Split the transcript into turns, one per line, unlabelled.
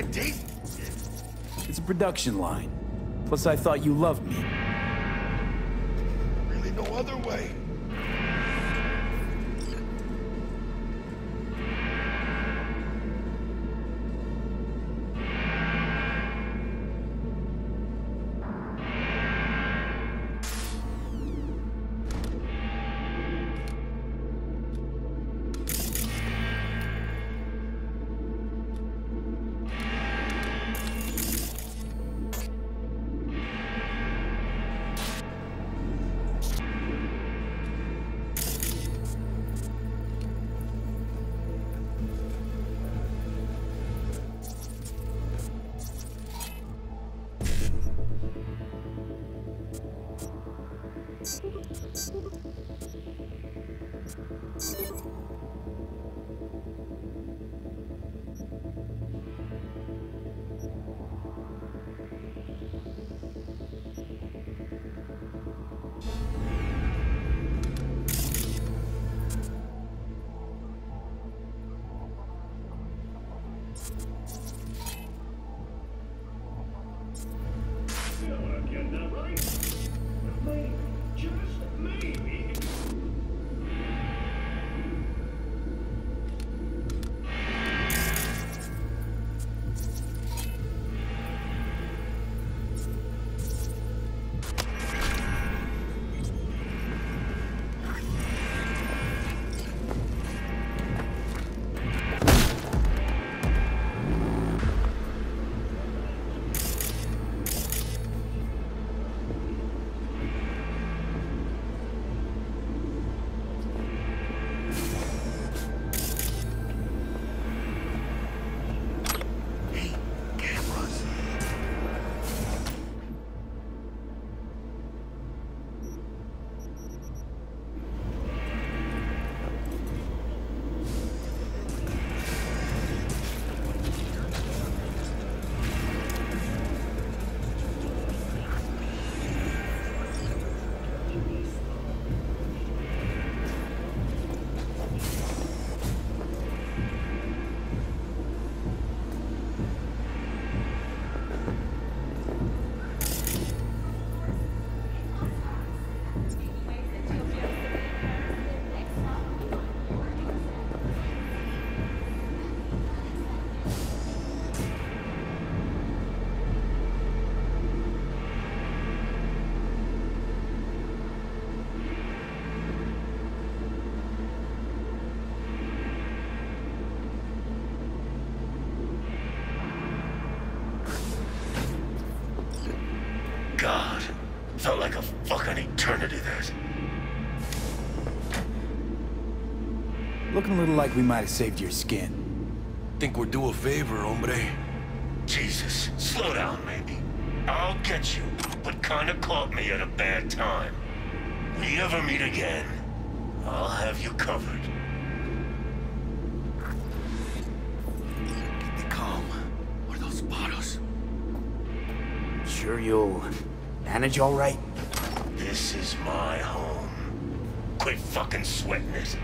date?
It's a production line. Plus, I thought you loved me.
Really no other way.
Getting
God, felt like a fucking eternity there.
Looking a little like we might have saved your skin.
Think we're due a favor, hombre.
Jesus, slow down, maybe. I'll get you, but kinda caught me at a bad time. We ever meet again, I'll have you covered.
Sure you'll manage all right?
This is my home. Quit fucking sweating it.